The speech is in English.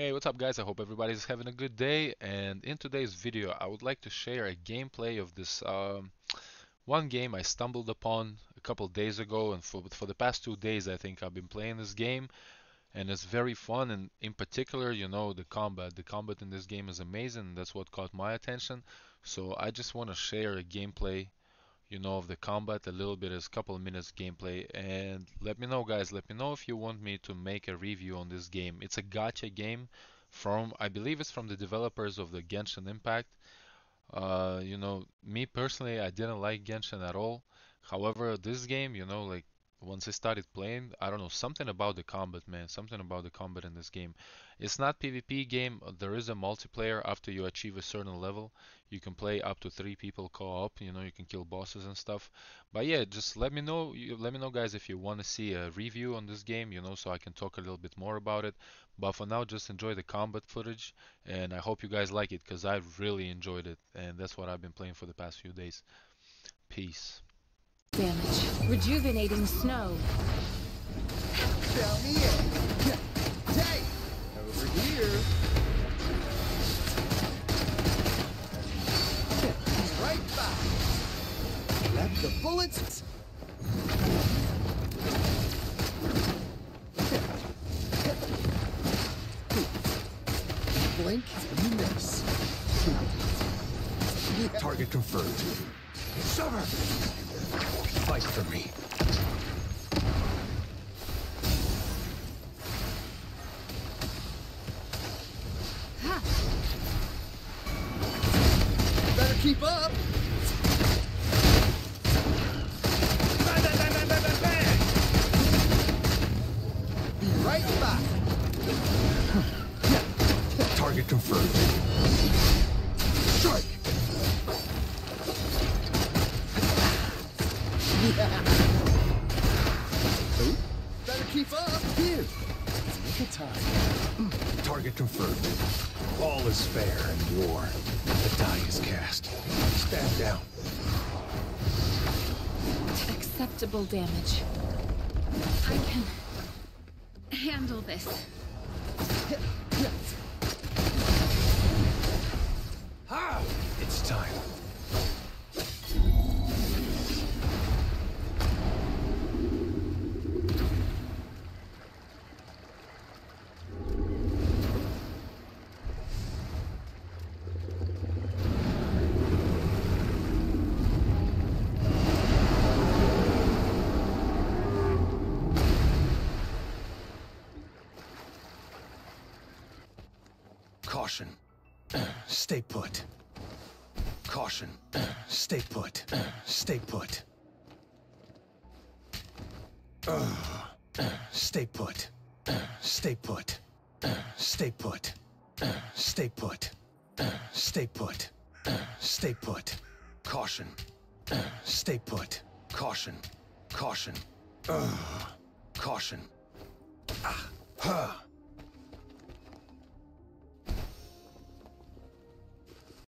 Hey, what's up guys? I hope everybody's having a good day. And in today's video I would like to share a gameplay of this um, one game I stumbled upon a couple days ago. And for, for the past two days I think I've been playing this game. And it's very fun. And in particular you know the combat. The combat in this game is amazing. That's what caught my attention. So I just want to share a gameplay you know of the combat a little bit as a couple minutes gameplay and let me know guys let me know if you want me to make a review on this game. It's a gacha game from I believe it's from the developers of the Genshin Impact. Uh, you know me personally I didn't like Genshin at all. However this game you know like once I started playing, I don't know, something about the combat, man, something about the combat in this game. It's not PvP game, there is a multiplayer after you achieve a certain level. You can play up to three people co-op, you know, you can kill bosses and stuff. But yeah, just let me know, you, let me know guys if you want to see a review on this game, you know, so I can talk a little bit more about it. But for now, just enjoy the combat footage, and I hope you guys like it, because I really enjoyed it, and that's what I've been playing for the past few days. Peace. Damage. Rejuvenating snow. Down the end. Hey! Over here. Right back. Let the bullets. Blink and you miss. Target confirmed. Summer! Fight for me. Better keep up! Be right back! Target confirmed. Strike! Yeah. Better keep up! Here! Take a time. Target confirmed. All is fair in war. The die is cast. Stand down. Acceptable damage. I can handle this. Ah! It's time. Caution. Stay put. Caution. Stay put. Stay put. Stay put. Stay put. Stay put. Stay put. Stay put. Stay put. Caution. Stay put. Caution. Caution. Caution. Ah. Huh.